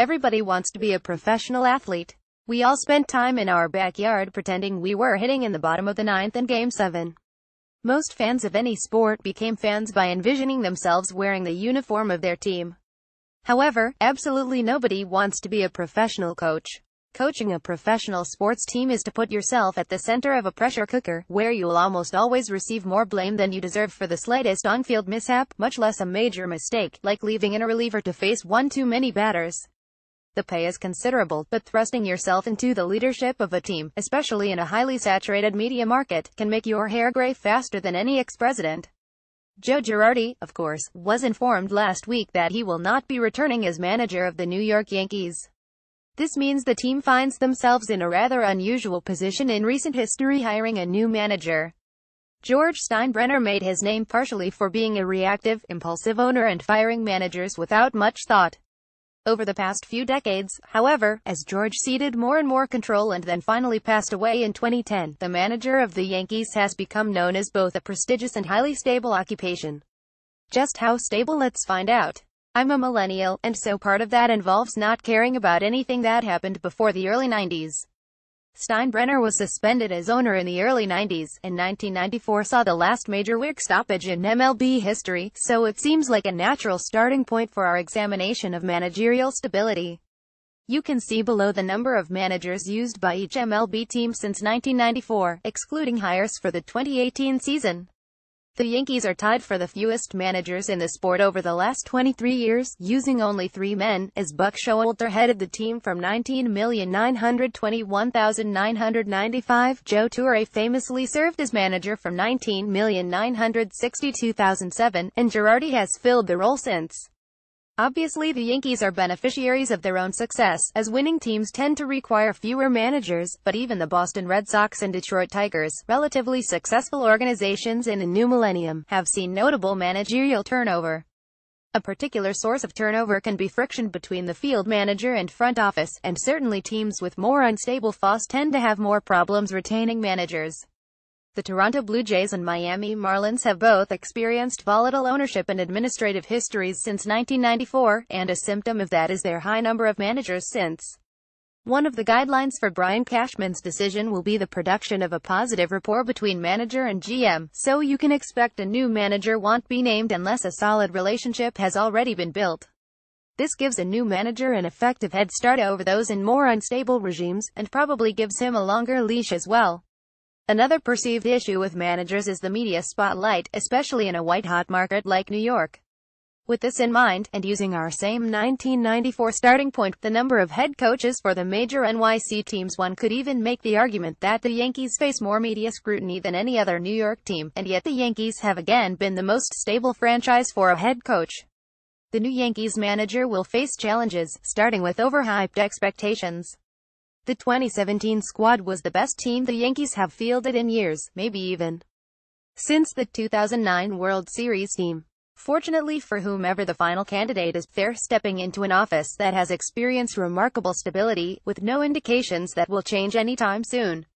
Everybody wants to be a professional athlete. We all spent time in our backyard pretending we were hitting in the bottom of the ninth in Game 7. Most fans of any sport became fans by envisioning themselves wearing the uniform of their team. However, absolutely nobody wants to be a professional coach. Coaching a professional sports team is to put yourself at the center of a pressure cooker, where you'll almost always receive more blame than you deserve for the slightest on-field mishap, much less a major mistake, like leaving in a reliever to face one too many batters. The pay is considerable, but thrusting yourself into the leadership of a team, especially in a highly saturated media market, can make your hair gray faster than any ex-president. Joe Girardi, of course, was informed last week that he will not be returning as manager of the New York Yankees. This means the team finds themselves in a rather unusual position in recent history hiring a new manager. George Steinbrenner made his name partially for being a reactive, impulsive owner and firing managers without much thought. Over the past few decades, however, as George ceded more and more control and then finally passed away in 2010, the manager of the Yankees has become known as both a prestigious and highly stable occupation. Just how stable let's find out. I'm a millennial, and so part of that involves not caring about anything that happened before the early 90s. Steinbrenner was suspended as owner in the early 90s, and 1994 saw the last major work stoppage in MLB history, so it seems like a natural starting point for our examination of managerial stability. You can see below the number of managers used by each MLB team since 1994, excluding hires for the 2018 season. The Yankees are tied for the fewest managers in the sport over the last 23 years, using only three men, as Buck Showalter headed the team from 19,921,995. Joe Torre famously served as manager from 19,962,007, and Girardi has filled the role since. Obviously the Yankees are beneficiaries of their own success, as winning teams tend to require fewer managers, but even the Boston Red Sox and Detroit Tigers, relatively successful organizations in the new millennium, have seen notable managerial turnover. A particular source of turnover can be friction between the field manager and front office, and certainly teams with more unstable FOS tend to have more problems retaining managers. The Toronto Blue Jays and Miami Marlins have both experienced volatile ownership and administrative histories since 1994, and a symptom of that is their high number of managers since. One of the guidelines for Brian Cashman's decision will be the production of a positive rapport between manager and GM, so you can expect a new manager won't be named unless a solid relationship has already been built. This gives a new manager an effective head start over those in more unstable regimes, and probably gives him a longer leash as well. Another perceived issue with managers is the media spotlight, especially in a white-hot market like New York. With this in mind, and using our same 1994 starting point, the number of head coaches for the major NYC teams one could even make the argument that the Yankees face more media scrutiny than any other New York team, and yet the Yankees have again been the most stable franchise for a head coach. The new Yankees manager will face challenges, starting with overhyped expectations. The 2017 squad was the best team the Yankees have fielded in years, maybe even since the 2009 World Series team. Fortunately for whomever the final candidate is, they're stepping into an office that has experienced remarkable stability, with no indications that will change anytime soon.